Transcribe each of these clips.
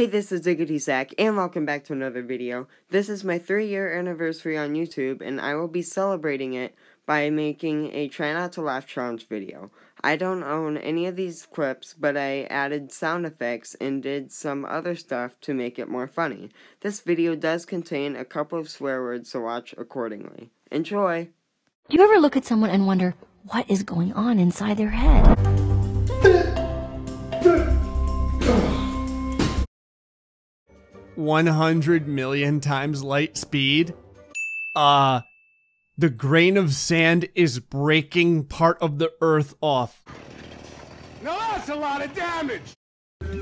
Hey, this is Ziggity Zac, and welcome back to another video. This is my 3-year anniversary on YouTube, and I will be celebrating it by making a Try Not to Laugh challenge video. I don't own any of these clips, but I added sound effects and did some other stuff to make it more funny. This video does contain a couple of swear words, so watch accordingly. Enjoy! Do you ever look at someone and wonder what is going on inside their head? 100 million times light speed. Uh, the grain of sand is breaking part of the earth off. Now that's a lot of damage!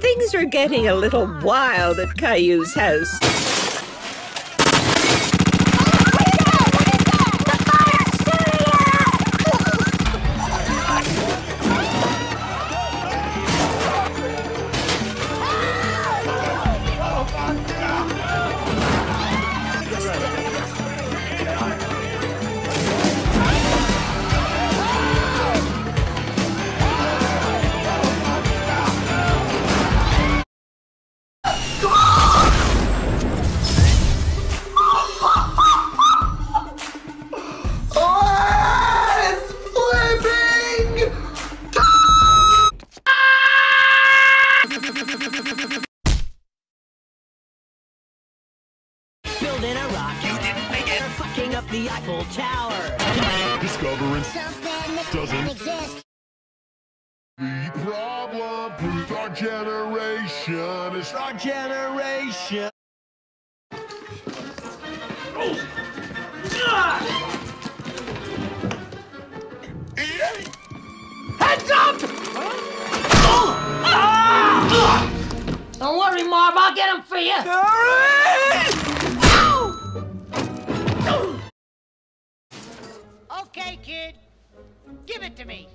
Things are getting a little wild at Caillou's house. Building a rocket. You didn't make it. Fucking up the Eiffel Tower. discovering Something that Doesn't. doesn't exist. the problem with our generation is our generation. Heads up! Don't worry, Marv. I'll get him for you. Okay, kid. Give it to me.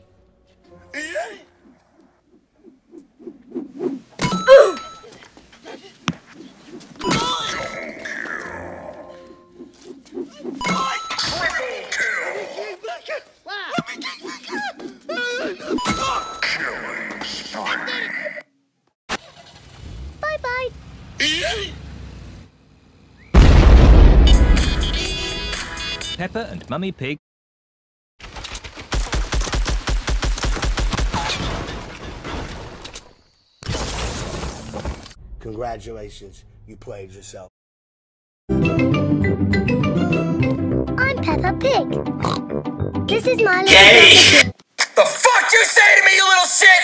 Bye bye. Peppa and Mummy Pig Congratulations, you played yourself. I'm Peppa Pig. This is my little Peppa Pig. The fuck you say to me, you little shit!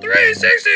360,